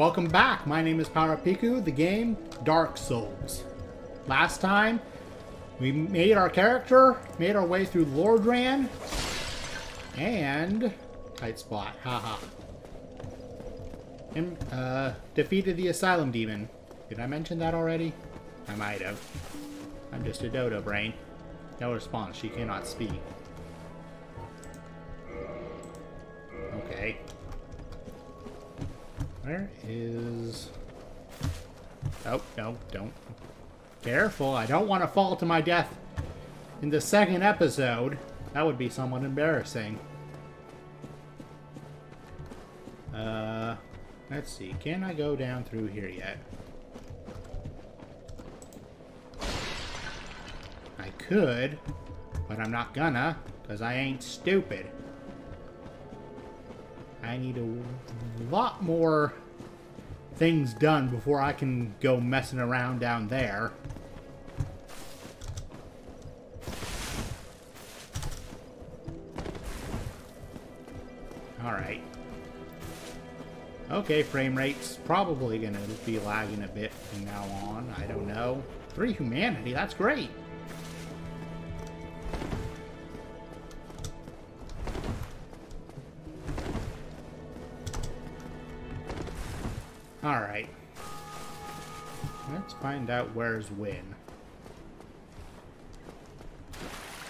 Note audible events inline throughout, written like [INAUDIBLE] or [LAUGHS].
Welcome back. My name is Parapiku, the game Dark Souls. Last time, we made our character, made our way through Lordran, and... Tight spot, haha. And, uh, defeated the Asylum Demon. Did I mention that already? I might have. I'm just a dodo brain. No response, she cannot speak. Okay. Where is... Oh, no, don't. Careful, I don't want to fall to my death in the second episode. That would be somewhat embarrassing. Uh, let's see. Can I go down through here yet? I could, but I'm not gonna, because I ain't stupid. I need a lot more things done before I can go messing around down there. Alright. Okay, frame rate's probably gonna be lagging a bit from now on. I don't know. Three humanity, that's great! Find out where's Win.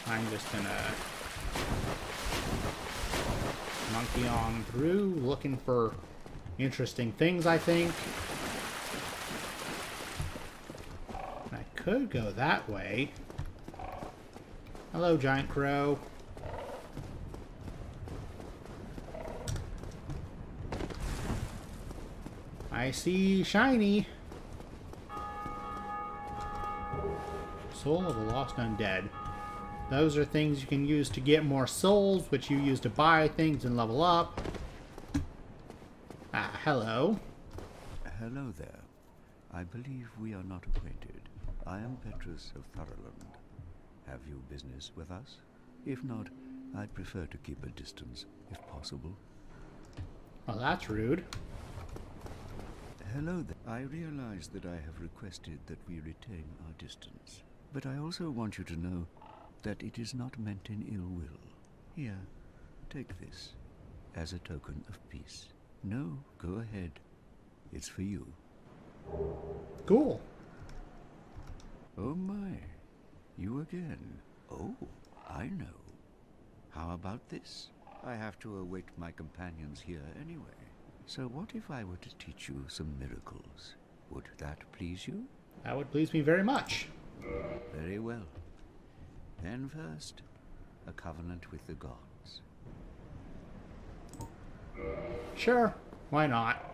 I'm just gonna monkey on through, looking for interesting things, I think. I could go that way. Hello, Giant Crow. I see shiny. Soul of a Lost Undead. Those are things you can use to get more souls, which you use to buy things and level up. Ah, hello. Hello there. I believe we are not acquainted. I am Petrus of Thorolund. Have you business with us? If not, I'd prefer to keep a distance, if possible. Well, that's rude. Hello there. I realize that I have requested that we retain our distance. But I also want you to know that it is not meant in ill will. Here, take this as a token of peace. No, go ahead. It's for you. Cool. Oh my, you again. Oh, I know. How about this? I have to await my companions here anyway. So what if I were to teach you some miracles? Would that please you? That would please me very much. Very well. Then first, a covenant with the gods. Sure, why not?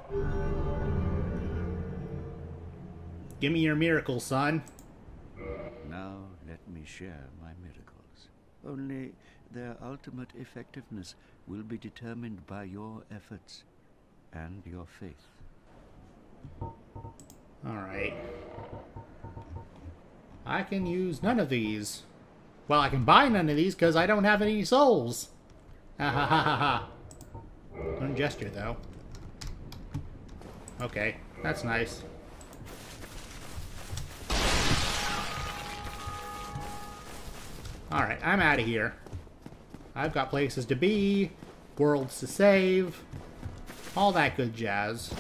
Give me your miracle, son. Now let me share my miracles. Only their ultimate effectiveness will be determined by your efforts and your faith. Alright. I can use none of these. Well, I can buy none of these because I don't have any souls. Ha ha ha ha. Don't gesture, though. Okay, that's nice. Alright, I'm out of here. I've got places to be, worlds to save, all that good jazz.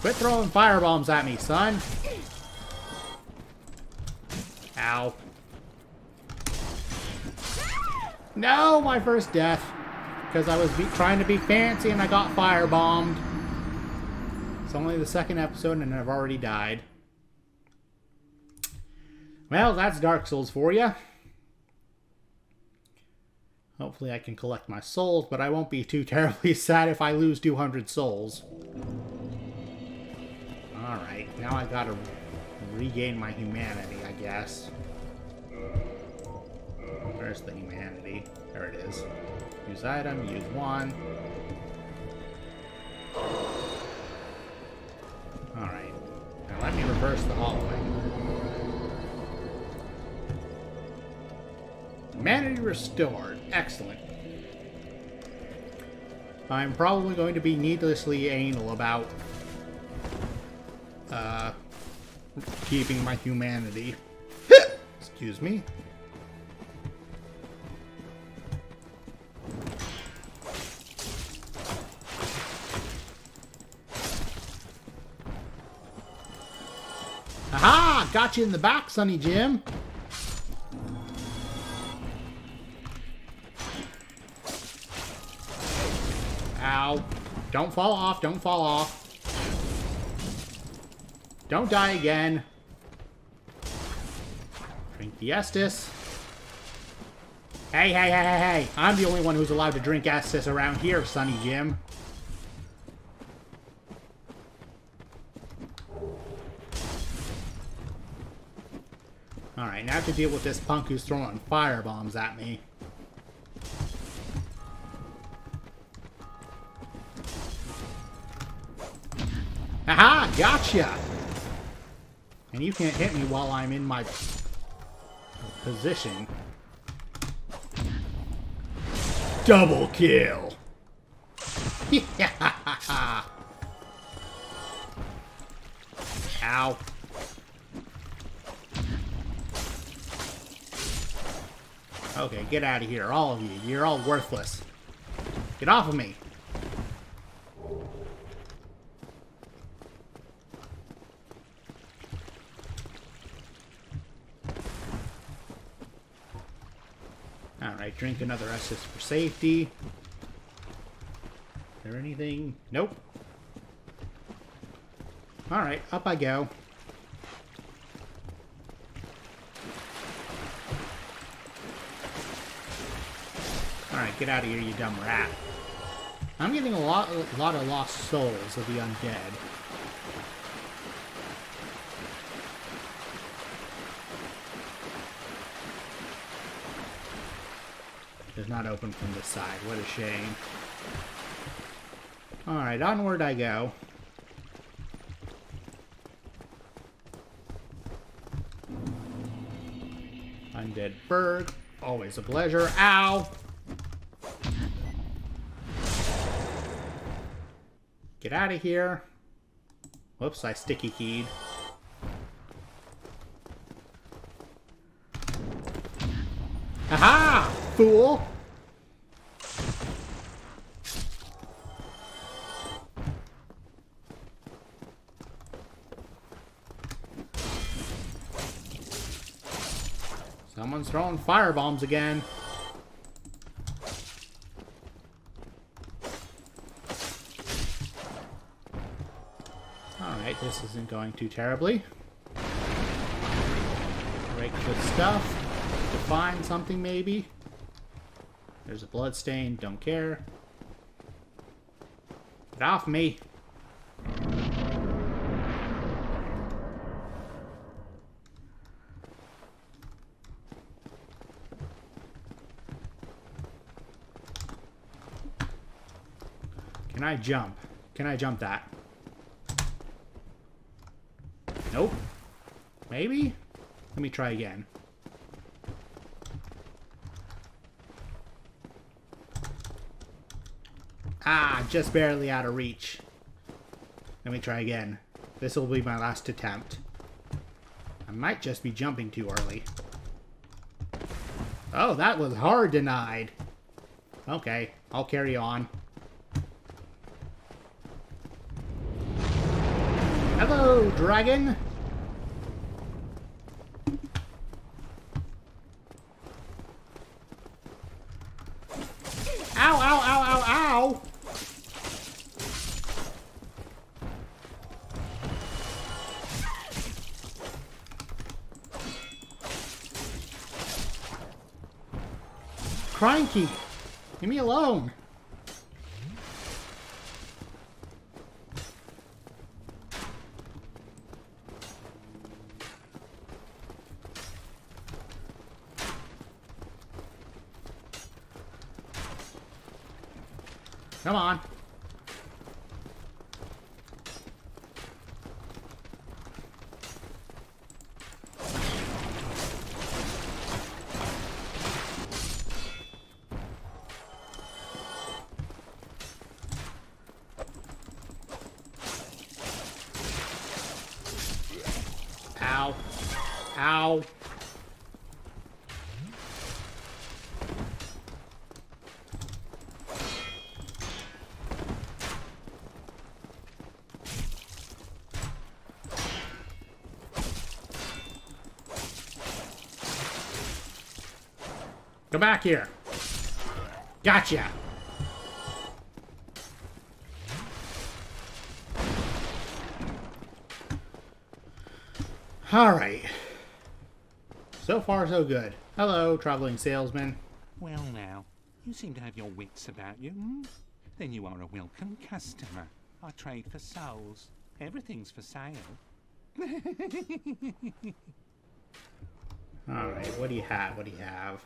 Quit throwing firebombs at me, son! Ow. No, my first death. Because I was trying to be fancy and I got firebombed. It's only the second episode and I've already died. Well, that's Dark Souls for you. Hopefully I can collect my souls, but I won't be too [LAUGHS] terribly sad if I lose 200 souls. Now I gotta regain my humanity, I guess. Where's the humanity? There it is. Use item, use one. Alright. Now let me reverse the hallway. Humanity restored. Excellent. I'm probably going to be needlessly anal about uh, keeping my humanity. [LAUGHS] Excuse me. Aha! Got you in the back, Sonny Jim. Ow. Don't fall off, don't fall off. Don't die again. Drink the Estus. Hey, hey, hey, hey, hey. I'm the only one who's allowed to drink Estus around here, Sonny Jim. Alright, now I have to deal with this punk who's throwing fire bombs at me. Aha! Gotcha! And you can't hit me while I'm in my position. Double kill! [LAUGHS] Ow. Okay, get out of here, all of you. You're all worthless. Get off of me. Alright, drink another Estus for safety. Is there anything? Nope. Alright, up I go. Alright, get out of here, you dumb rat. I'm getting a lot, a lot of lost souls of the undead. Not open from the side. What a shame. Alright, onward I go. Undead bird. Always a pleasure. Ow! Get out of here. Whoops, I sticky keyed. Aha! Fool! Throwing fire bombs again. Alright, this isn't going too terribly. Break good stuff. To find something, maybe. There's a blood stain. Don't care. Get off me. I jump? Can I jump that? Nope. Maybe? Let me try again. Ah, just barely out of reach. Let me try again. This will be my last attempt. I might just be jumping too early. Oh, that was hard denied. Okay, I'll carry on. Dragon! Ow, ow, ow, ow, ow! Cranky! Leave me alone! Come on. Come back here. Gotcha. Alright. So far, so good. Hello, traveling salesman. Well now, you seem to have your wits about you, hmm? Then you are a welcome customer. I trade for souls. Everything's for sale. [LAUGHS] Alright, what do you have? What do you have?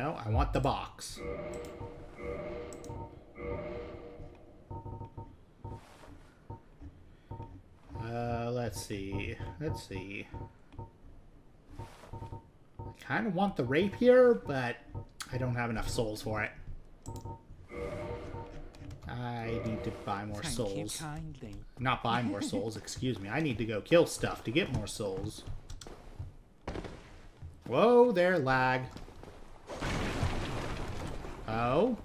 No, I want the box. Uh, let's see. Let's see. I kind of want the rapier, but I don't have enough souls for it. I need to buy more Thank souls. Not buy more souls, [LAUGHS] excuse me. I need to go kill stuff to get more souls. Whoa there, lag. Oh?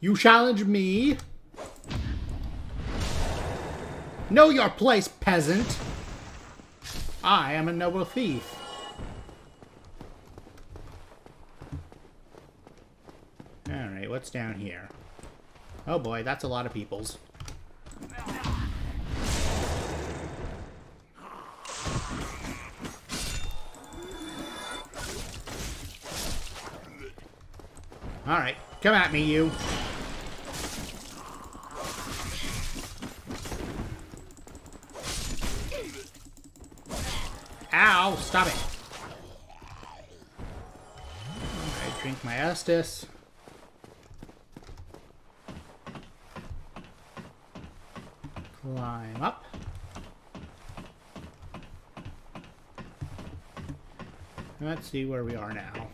You challenge me? Know your place, peasant! I am a noble thief. Alright, what's down here? Oh boy, that's a lot of peoples. Alright, come at me, you. Ow, stop it. Alright, drink my Estus. Climb up. Let's see where we are now.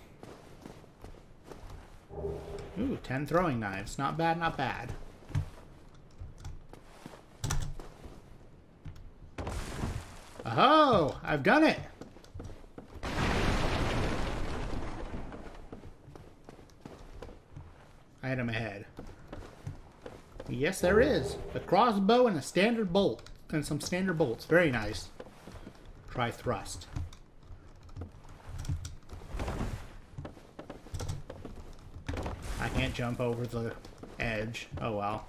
Ooh, 10 throwing knives. Not bad, not bad. Oh, I've done it! Item ahead. Yes, there is. A crossbow and a standard bolt. And some standard bolts. Very nice. Try thrust. I can't jump over the edge. Oh well.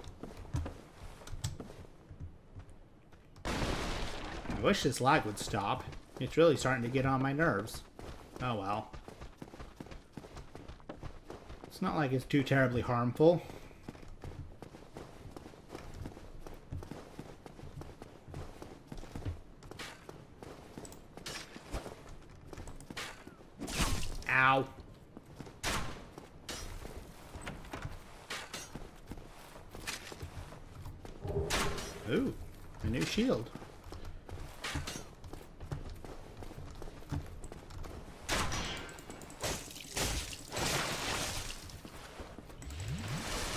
I wish this lag would stop. It's really starting to get on my nerves. Oh well. It's not like it's too terribly harmful. Ow. Ooh, a new shield.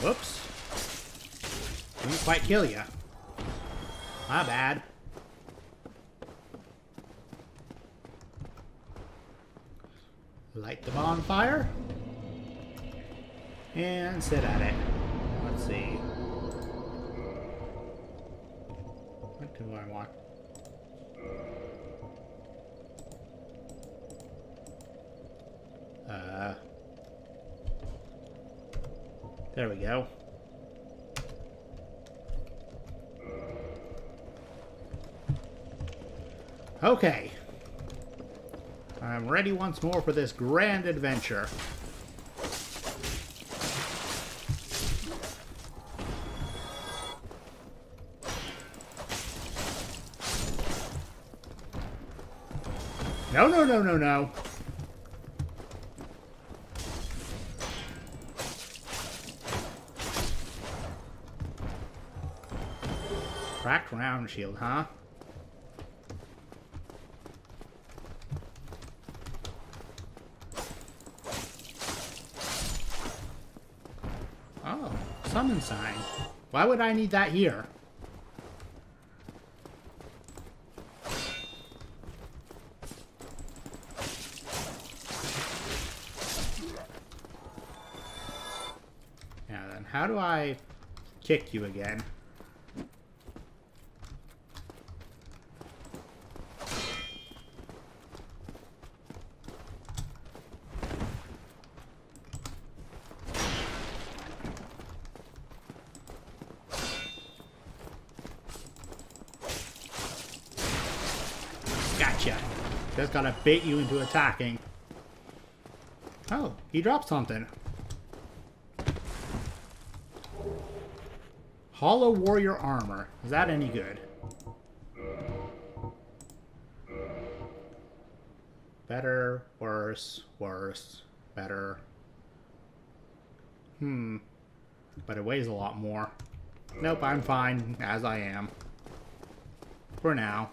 Whoops. Didn't quite kill you. My bad. Light the bonfire. And sit at it. Let's see. What do I want? Uh. There we go. Okay. I'm ready once more for this grand adventure. No, no, no, no, no. Cracked round shield, huh? summon sign. Why would I need that here? Now then, how do I kick you again? Gotcha. Just gotta bait you into attacking. Oh, he dropped something. Hollow Warrior Armor. Is that any good? Better, worse, worse, better. Hmm. But it weighs a lot more. Nope, I'm fine as I am. For now.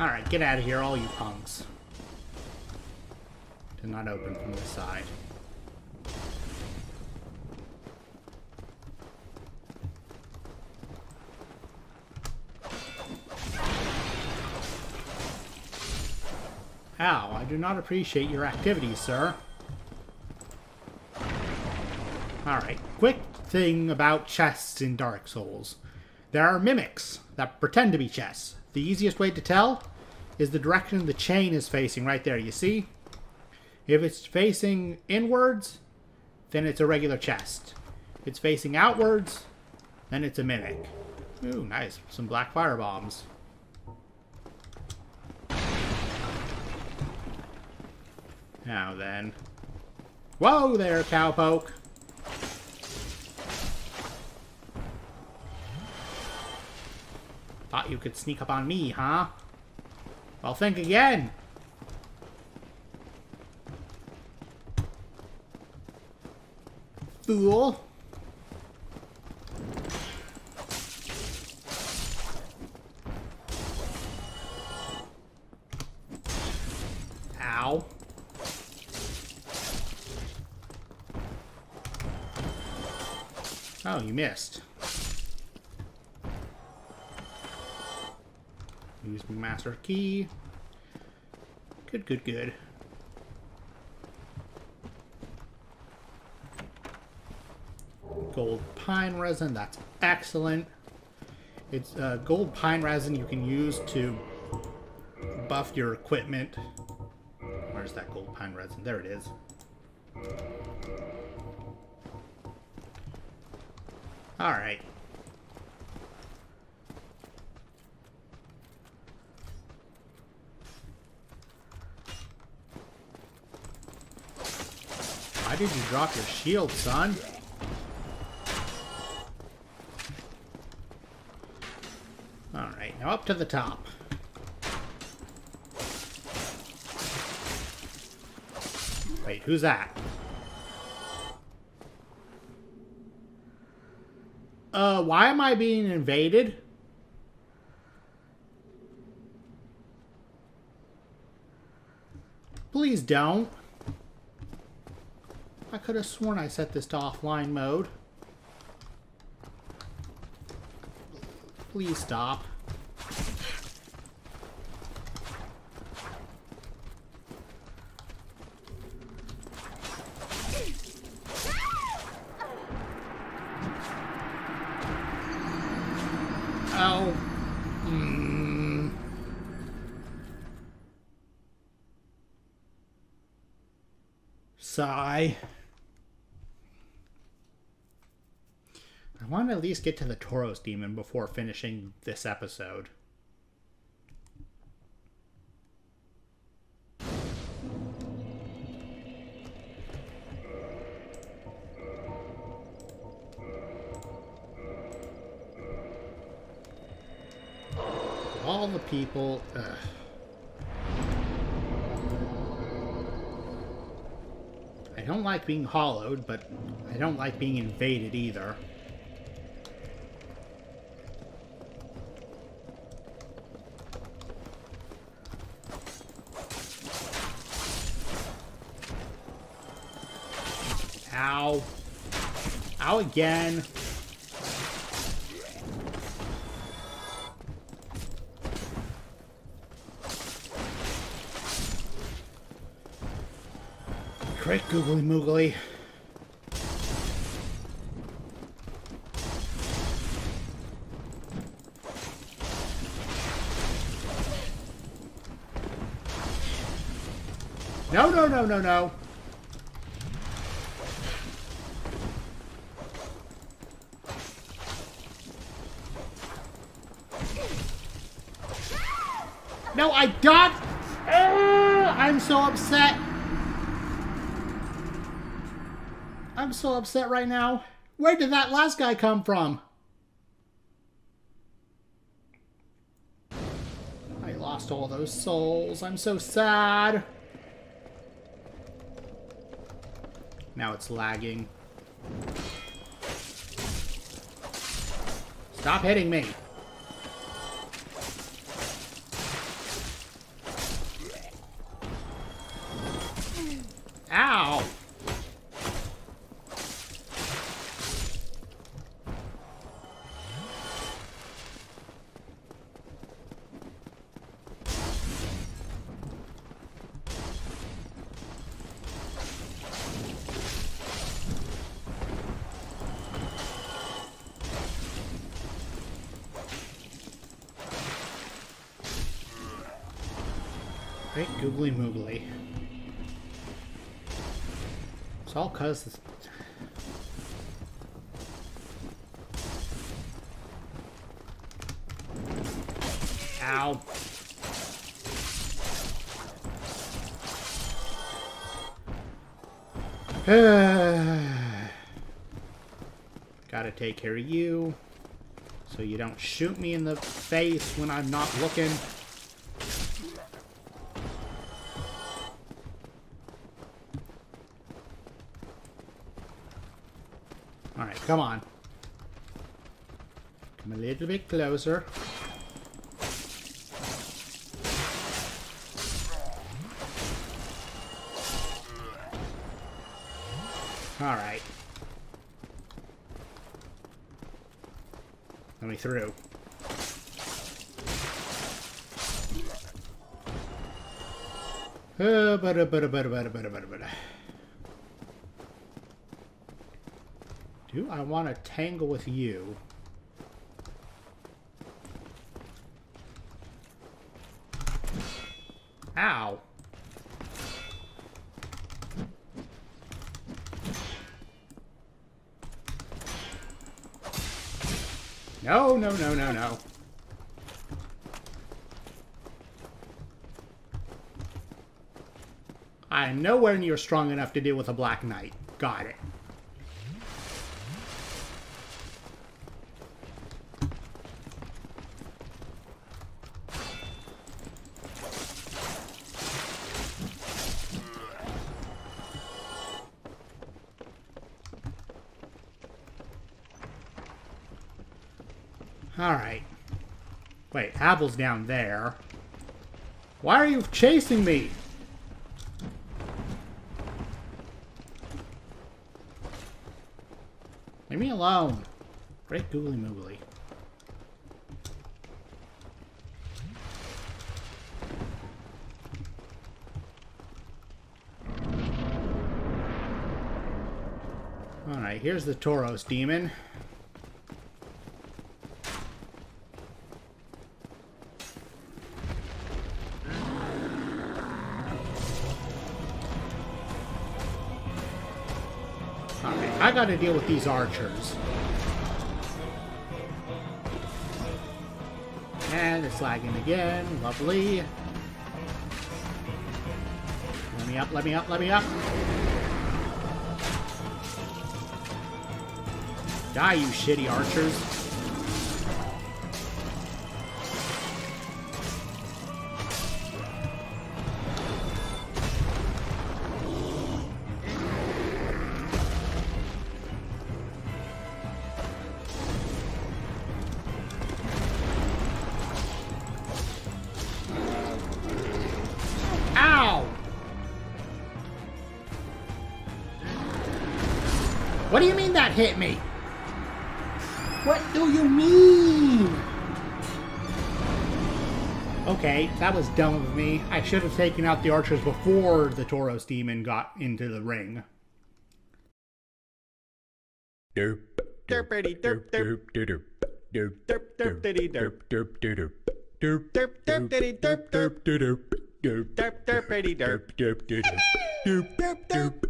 Alright, get out of here, all you punks. Did not open from this side. Ow, I do not appreciate your activities, sir. Alright, quick thing about chests in Dark Souls. There are mimics that pretend to be chests. The easiest way to tell is the direction the chain is facing right there, you see? If it's facing inwards, then it's a regular chest. If it's facing outwards, then it's a mimic. Ooh, nice. Some black fire bombs. Now then. Whoa there, cowpoke! Thought you could sneak up on me, huh? Well, think again! Fool! Ow. Oh, you missed. Master key. Good, good, good. Gold pine resin, that's excellent. It's uh, gold pine resin you can use to buff your equipment. Where's that gold pine resin? There it is. Alright. Did you drop your shield, son? Alright, now up to the top. Wait, who's that? Uh, why am I being invaded? Please don't. Could have sworn I set this to offline mode. Please stop. Oh. Mm. Sigh. want to at least get to the Taurus demon before finishing this episode. All the people... Ugh. I don't like being hollowed, but I don't like being invaded either. Ow again. Great googly moogly. No, no, no, no, no. No, I got... Uh, I'm so upset. I'm so upset right now. Where did that last guy come from? I lost all those souls. I'm so sad. Now it's lagging. Stop hitting me. Great googly moogly. It's all cause this. Ow. [SIGHS] Gotta take care of you. So you don't shoot me in the face when I'm not looking. Come on. Come a little bit closer. Alright. Let me through. Uh, bada, bada, bada, bada, bada, bada, bada. Do I want to tangle with you? Ow. No, no, no, no, no. I'm nowhere near strong enough to deal with a Black Knight. Got it. Wait, down there. Why are you chasing me? Leave me alone. Great googly moogly. Alright, here's the Taurus demon. I gotta deal with these archers. And it's lagging again. Lovely. Let me up, let me up, let me up. Die, you shitty archers. What do you mean that hit me? What do you mean? Okay, that was dumb of me. I should have taken out the archers before the Taurus demon got into the ring. Derp. Derpity derp derp. derp derp Derp derp diddy derp. derp derp derp Derp derp diddy derp derp. derp derp Derp derpity derp. derp derp derp derp derp derp derp derp derp derp Derp derp. derp derp Derp derp derp. Derp derp derp derp derp derp.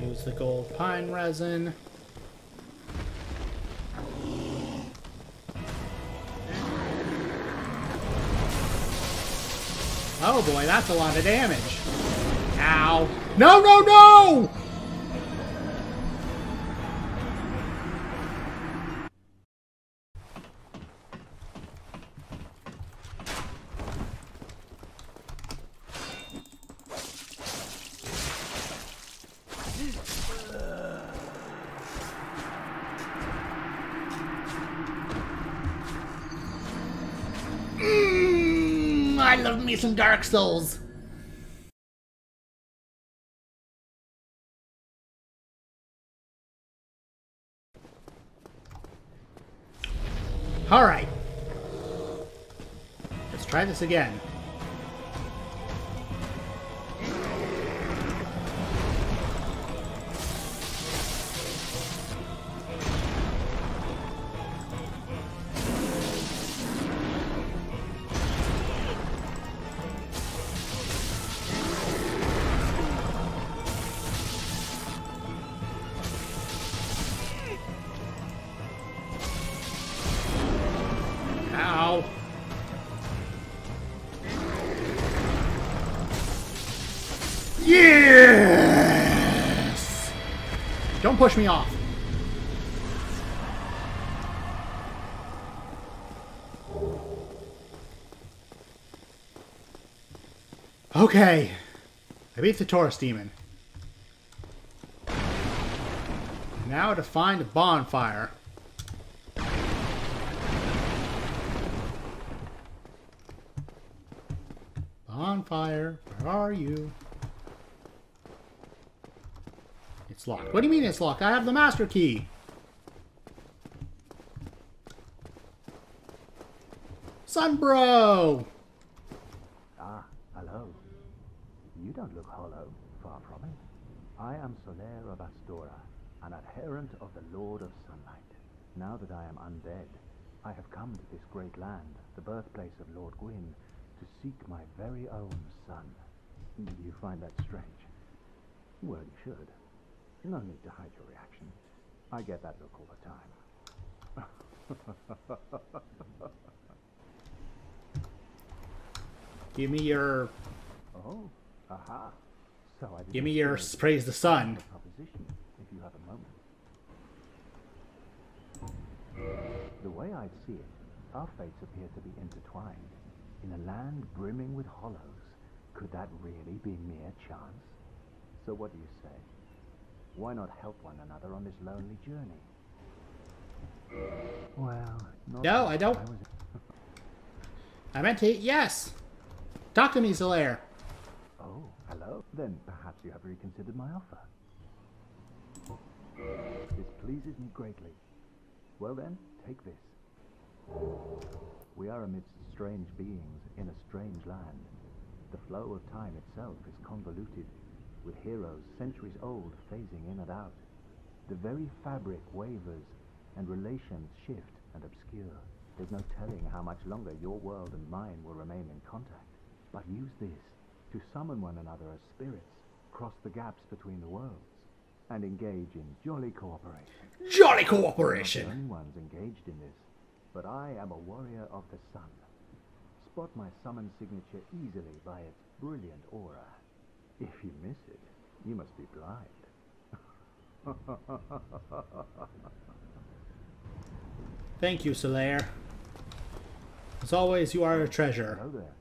Use the gold pine resin. Oh boy, that's a lot of damage. Ow. No, no, no! Dark Souls. All right. Let's try this again. Ow. Yes! Don't push me off. Okay. I beat the Taurus demon. Now to find a bonfire. Bonfire, where are you? It's locked. What do you mean it's locked? I have the master key. Sunbro! Ah, hello. You don't look hollow, far from it. I am Solaire of Astora, an adherent of the Lord of Sunlight. Now that I am undead, I have come to this great land, the birthplace of Lord Gwyn, to seek my very own sun. Do you find that strange? Well, you should. No need to hide your reaction. I get that look all the time. [LAUGHS] Give me your Oh, aha. So I give me your praise the sun. the proposition, if you have a moment. The way I see it, our fates appear to be intertwined. In a land brimming with hollows, could that really be mere chance? So what do you say? Why not help one another on this lonely journey? Well, No, I don't. was I meant to yes. Talk to me, Solaire. Oh, hello. Then perhaps you have reconsidered my offer. This pleases me greatly. Well then, take this. We are amidst strange beings in a strange land. The flow of time itself is convoluted, with heroes centuries old phasing in and out. The very fabric wavers, and relations shift and obscure. There's no telling how much longer your world and mine will remain in contact. But use this to summon one another as spirits, cross the gaps between the worlds, and engage in jolly cooperation. Jolly cooperation. only ones engaged in this, but I am a warrior of the sun. Spot my summon signature easily by its brilliant aura. If you miss it, you must be blind. [LAUGHS] Thank you, Solaire. As always, you are a treasure. Hello there.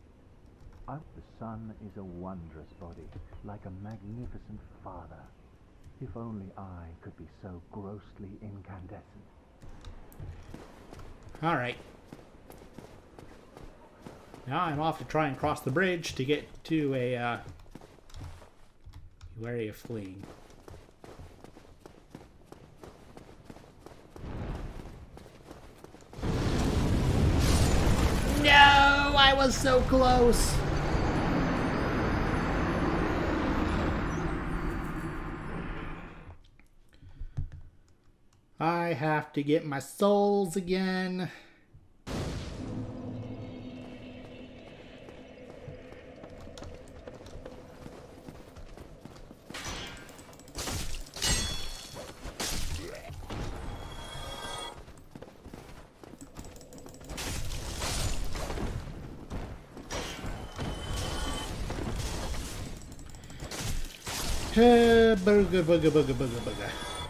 I, the sun is a wondrous body, like a magnificent father. If only I could be so grossly incandescent. All right. Now I'm off to try and cross the bridge to get to a, uh... Where are you fleeing? No! I was so close! I have to get my souls again. Booga booga booga booga booga.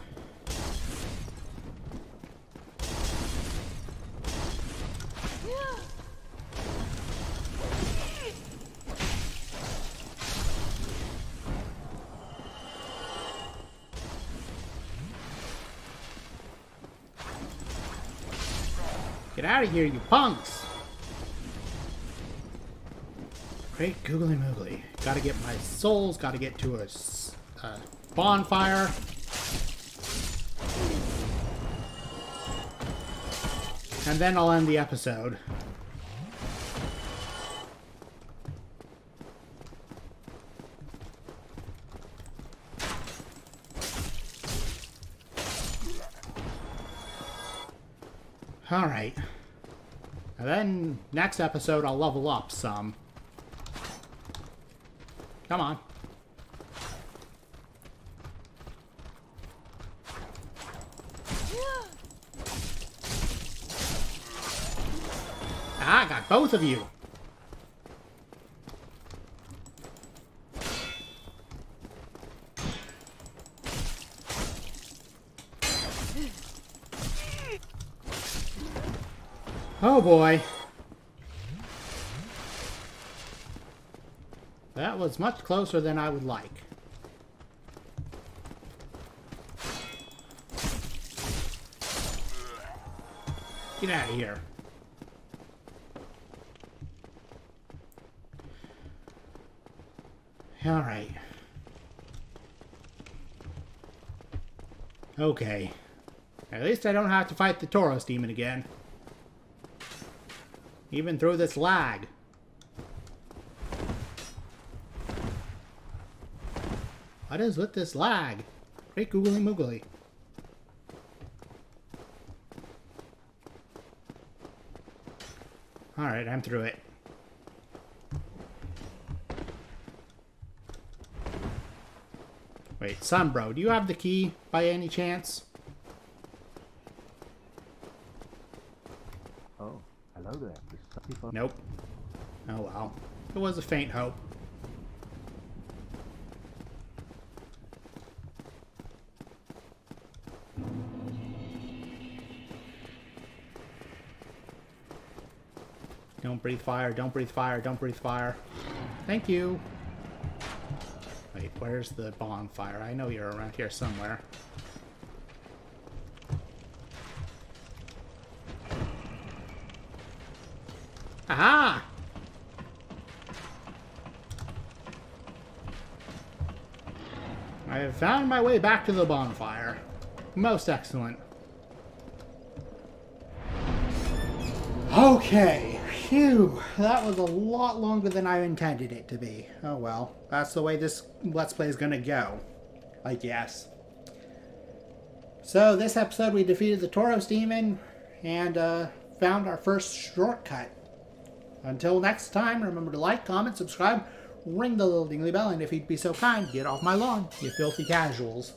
Here, you punks! Great googly moogly. Gotta get my souls, gotta get to a bonfire. And then I'll end the episode. Alright. And then next episode I'll level up some. Come on. Ah, I got both of you. Oh boy. Was much closer than I would like. Get out of here. Alright. Okay. At least I don't have to fight the Taurus demon again. Even through this lag. What is with this lag? Great googly moogly. Alright, I'm through it. Wait, Sunbro, do you have the key by any chance? Oh, hello there. Nope. Oh well. It was a faint hope. Don't breathe fire, don't breathe fire, don't breathe fire. Thank you. Wait, where's the bonfire? I know you're around here somewhere. Aha! I have found my way back to the bonfire. Most excellent. Okay. Phew. That was a lot longer than I intended it to be. Oh well. That's the way this Let's Play is gonna go. I guess. So, this episode we defeated the Taurus Demon and uh, found our first shortcut. Until next time, remember to like, comment, subscribe, ring the little dingly bell, and if you'd be so kind, get off my lawn, you filthy casuals.